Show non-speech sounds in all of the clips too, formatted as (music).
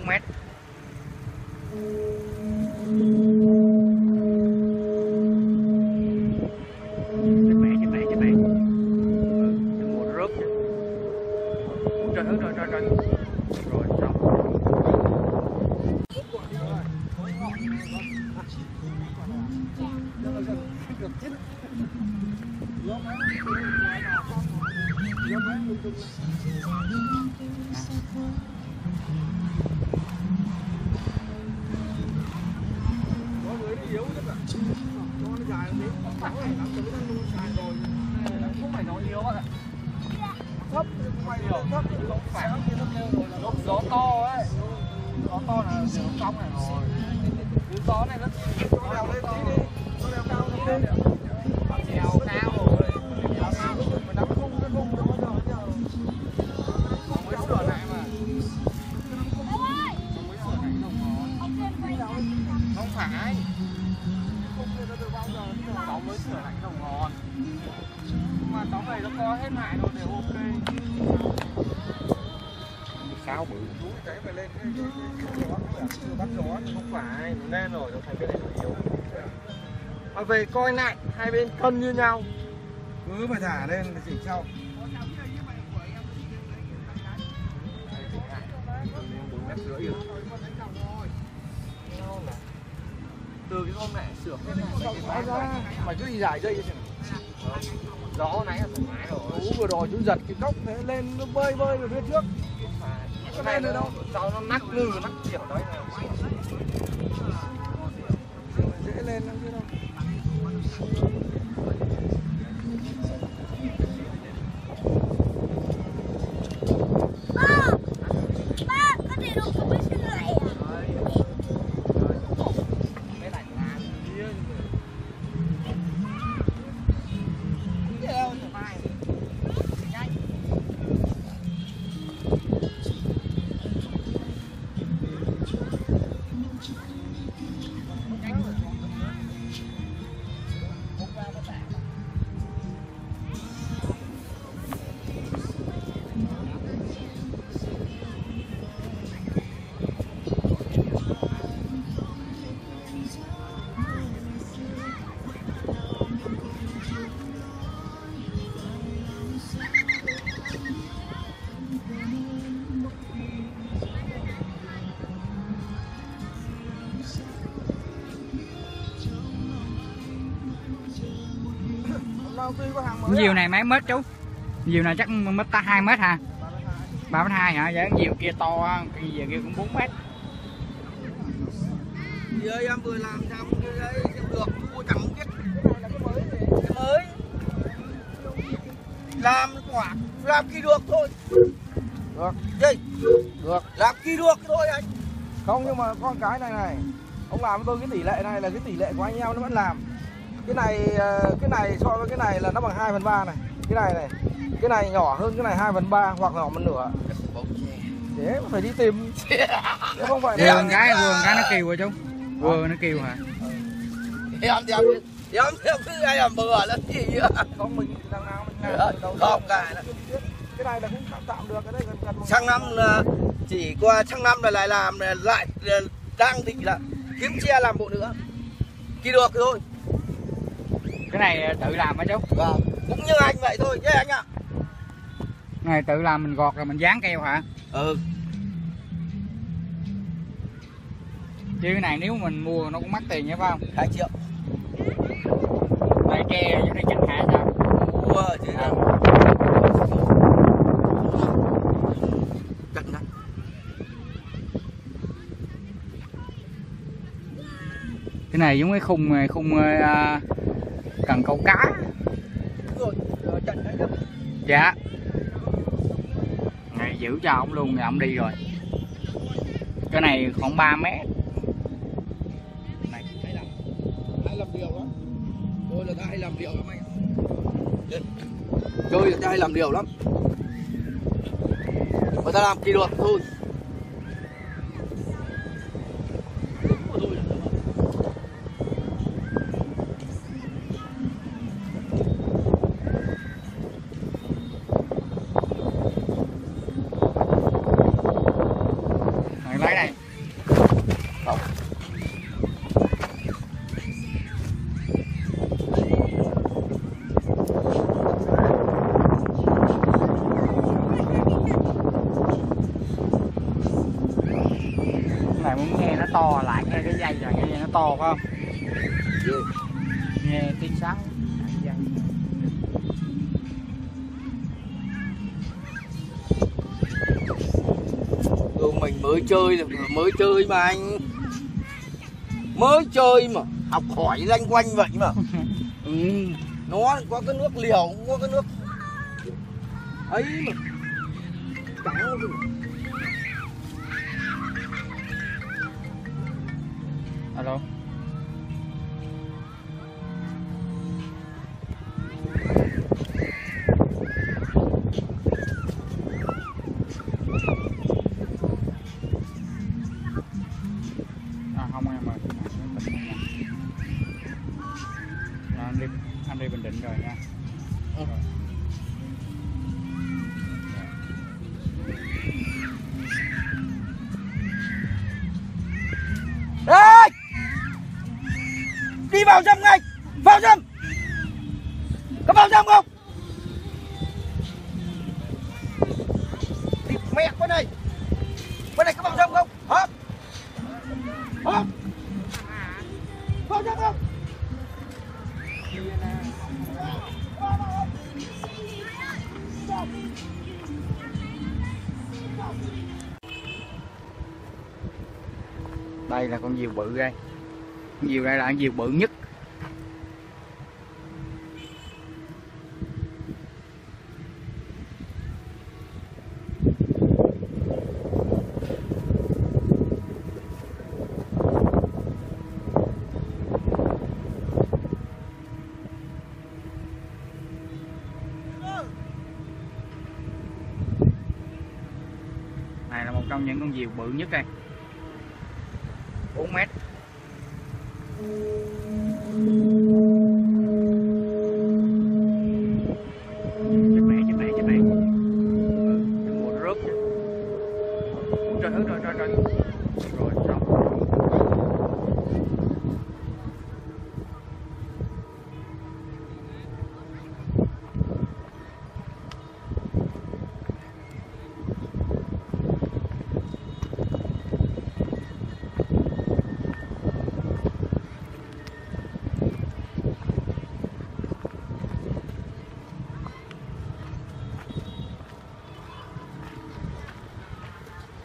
4 mét. Không phải lắm yếu nó ạ thấp không phải yếu thấp không phải gió, gió to ấy gió to là nó cong này rồi cái gió này nó nó leo lên tí đi nó leo cao lên sao bự. Cái phải lên cái gió bắt gió không phải lên rồi nó thành cái này yếu mà về coi lại hai bên cân như nhau. Cứ phải thả lên là chỉnh sau từ cái hôm này sửa cái này mày cứ đi giải dây cho gió nãy là thoải mái rồi. Ú, vừa rồi chú giật cái cốc thế lên nó bơi bơi về phía trước có lên nữa đâu? Gió nó nắc lư nắc kiểu đấy. Dễ lên lắm chứ đâu. Diều này mấy mét chú. Diều này chắc mét ta hai mét ha ba mét hai hả? Vậy diều kia to cái diều kia cũng 4 mét. Giờ em vừa làm xong cái đấy được mua chẳng biết. Cái mới. Làm quả làm kỳ được thôi. Được. Gì? Được. Làm kỳ được thôi anh. Không nhưng mà con cái này này ông làm với tôi cái tỷ lệ này là cái tỷ lệ của anh em nó vẫn làm cái này ờ, cái này so với cái này là nó bằng 2 phần ba này. Cái này này cái này nhỏ hơn cái này 2 phần ba hoặc nhỏ một nửa. Thế mà phải đi tìm. Chứ không phải vừa cái vừa cái nó kêu rồi chú? Vừa nó kêu hả? Em thì em em em cứ ai làm bừa là gì không mình đằng nào mình làm đầu không, ra. cái này. cái này là cũng tạm tạm được cái đấy gần gần một- sang năm là chỉ qua sang năm là lại làm là lại đang định là kiếm che làm bộ nữa. Thì được thôi cái này tự làm hả chú. Vâng cũng như anh vậy thôi nhé anh ạ. Cái này tự làm mình gọt rồi mình dán keo hả? Ừ. Chứ cái này nếu mình mua nó cũng mắc tiền nhé phải không? Hai triệu. Đây tre chứ đây chặt hạ sao? Mua chứ cẩn thận cái này giống cái khung khung à, cần câu cá. Dạ. Này giữ cho ổng luôn rồi ổng đi rồi. Cái này khoảng 3 mét. Này hay làm điều lắm. Tôi là ta hay làm điều lắm anh. Tôi là ta hay làm điều lắm. Người ta làm kỳ luật thôi chơi mới chơi mà anh. Mới chơi mà học hỏi lanh quanh vậy mà. (laughs) Ừ, nó có cái nước liều cũng có cái nước ấy mà. Trắng alo Ừ. đây là con diều bự đây. Con diều đây là con diều bự nhất. Này là một trong những con diều bự nhất đây.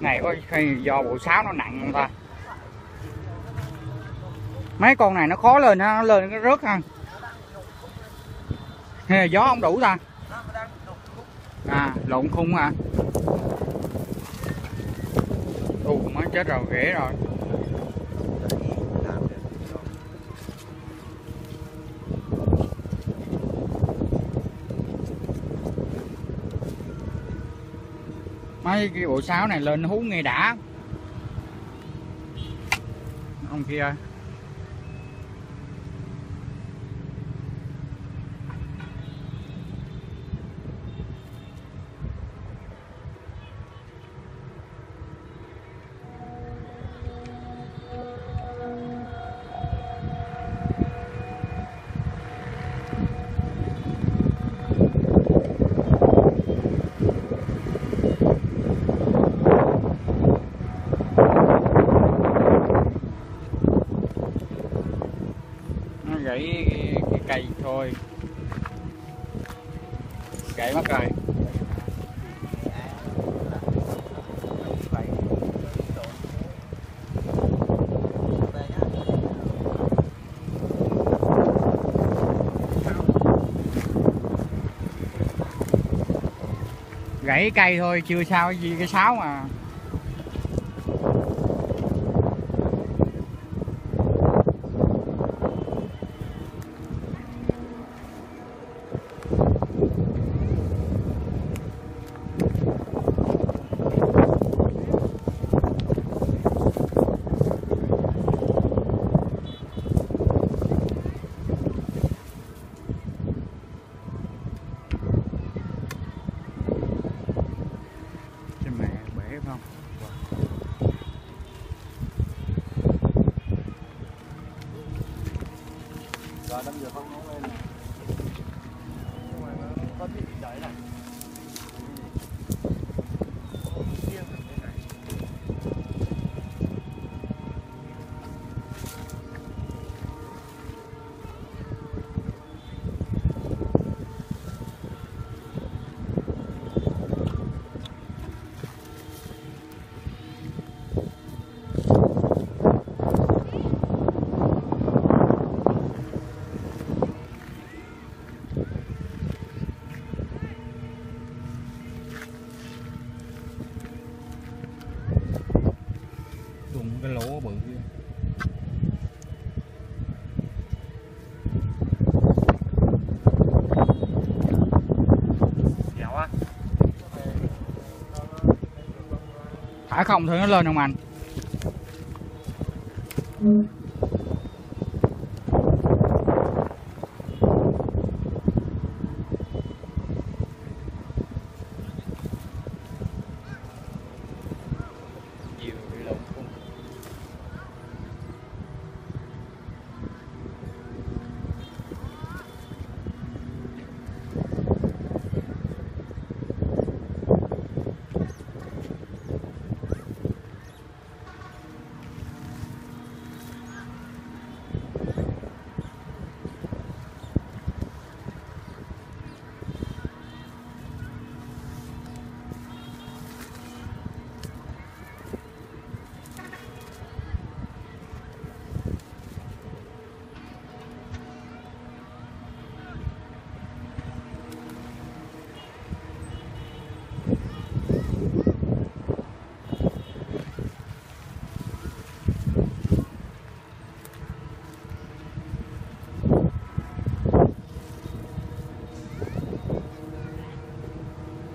Này, có khi do bộ sáo nó nặng không ta? Mấy con này nó khó lên ha, nó lên nó rớt ha. Hay là gió không đủ ta? À lộn khung à ù, mới chết rồi ghế rồi. Mấy cái bộ sáo này lên hú nghe đã. Ông kia. ơi gãy cái, cái cây thôi. Gãy mất rồi. Gãy cây thôi chưa sao cái gì cái sáo mà. Không thôi nó lên không anh nhiều bị lộn khung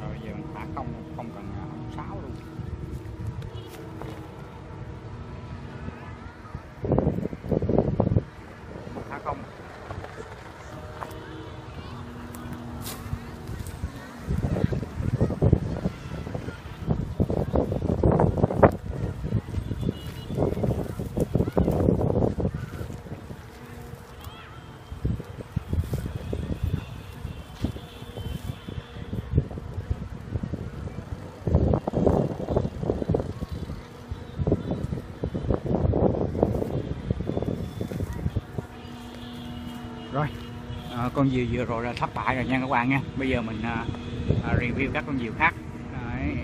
rồi giờ mình thả không không cần à, ông sáo luôn thả không rồi à, con diều vừa rồi là thất bại rồi nha các bạn nha bây giờ mình uh, review các con diều khác Đấy.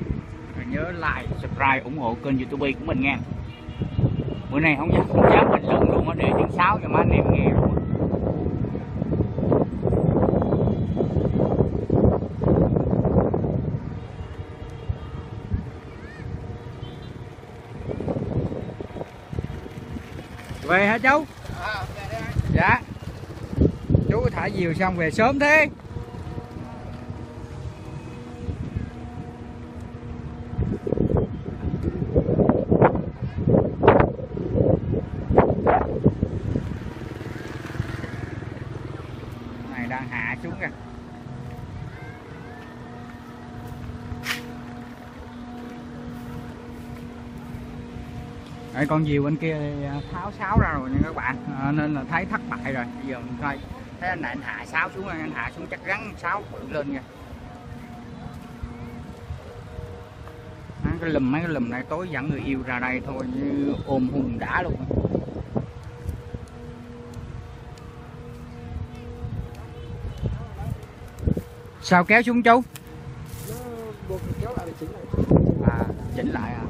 Rồi nhớ like subscribe ủng hộ kênh youtube của mình nha bữa nay không dám không dám bình luận luôn á để tiếng sáo cho mấy anh em nghe luôn về hả cháu dạ chú thả diều xong về sớm thế. Này đang hạ xuống kìa. Đấy, con diều bên kia thì, tháo sáo ra rồi nha các bạn. À, nên là thấy thất bại rồi. Bây giờ mình coi thấy anh này anh hạ sáo xuống anh hạ xuống chắc gắn sáo bự lên nha. À, cái lùm mấy cái lùm này tối dẫn người yêu ra đây thôi như ôm hùng đã luôn. Sao kéo xuống chú? Chỉnh lại à chỉnh lại à.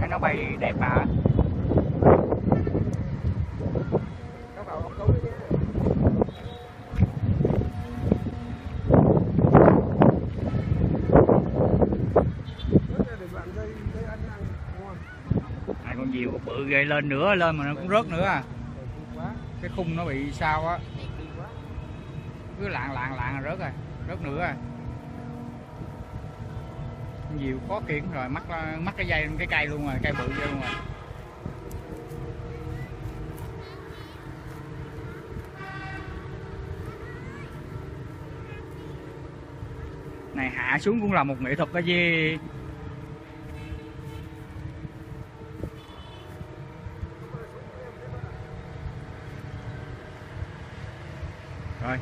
Thấy nó bay đẹp mà nó vào ống cống đấy Rất là đoạn dây dây ăn ăn ngon này con diều bự lên nữa, lên mà nó cũng rớt nữa à. Cái khung nó bị sao á. Cứ lạng lạng lạng rớt rồi, rớt nữa rồi. Nhiều khó kiển rồi, mắc mắc cái dây, cái cây luôn rồi, cây bự vô luôn rồi. Này, hạ xuống cũng là một nghệ thuật đó gì rồi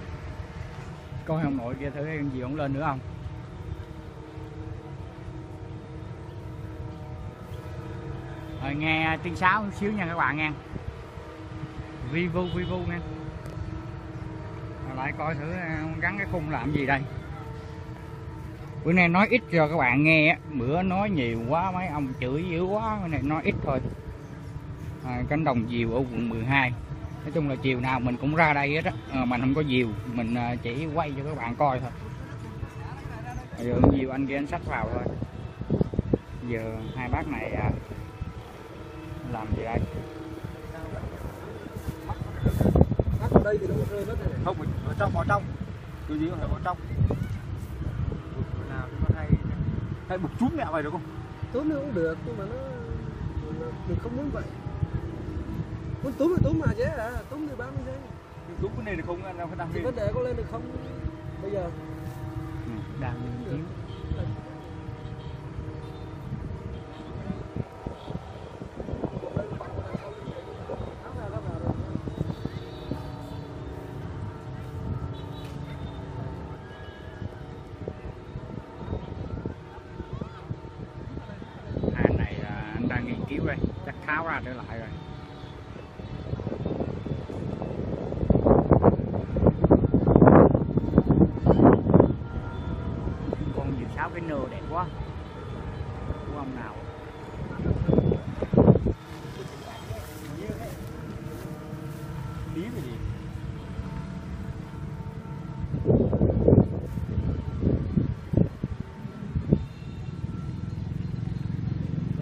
coi ông nội kia thử cái gì ông lên nữa không? Rồi nghe tiếng sáo một xíu nha các bạn nha vivo vivo nha Rồi lại coi thử à, gắn cái khung làm gì đây. Bữa nay nói ít cho các bạn nghe bữa nói nhiều quá mấy ông chửi dữ quá bữa này nói ít thôi. À, cánh đồng diều ở quận 12 nói chung là chiều nào mình cũng ra đây hết á. À, mình không có diều mình à, chỉ quay cho các bạn coi thôi. Giờ nhiều anh kia anh sách vào thôi giờ hai bác này à, làm gì đây? Đây thì nó rơi mất này. không ở trong vào trong. Cái gì cũng phải vào trong. Nào nó hay hay bục chút mẹ vậy được không? Túm nó cũng được nhưng mà nó, nó mình không muốn vậy. Muốn túm thì túm mà dễ à, túm thì 30 giây. đúng cái này thì không? Là phải đăng Thì vấn đề có lên được không? Bây giờ? Ừ, đang nghiên cứu anh này là anh đang nghiên cứu đây chắc tháo ra trở lại rồi con diều sáo cái nơ đẹp quá của ông nào tí cái gì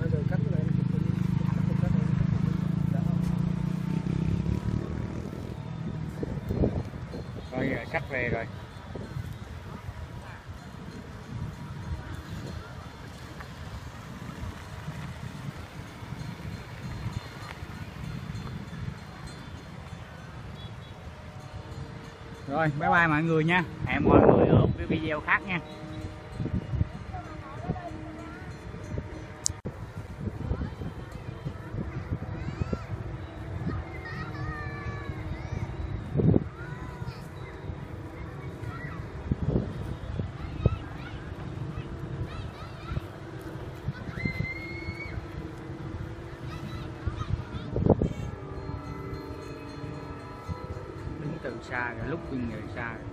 Bây giờ cắt cái này. Cắt cái này. rồi giờ sách về rồi rồi, bye bye mọi người nha. Hẹn mọi người ở một cái video khác nha đứng từ xa rồi lúc mình từ xa rồi.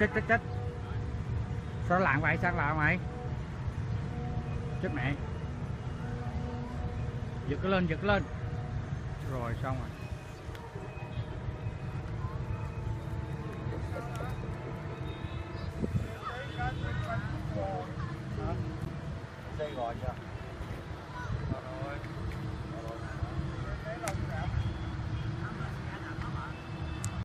Chết chết chết. Sao lạng vậy? Sao lạng vậy? Chết mẹ. Giật lên giật lên. Rồi, xong rồi.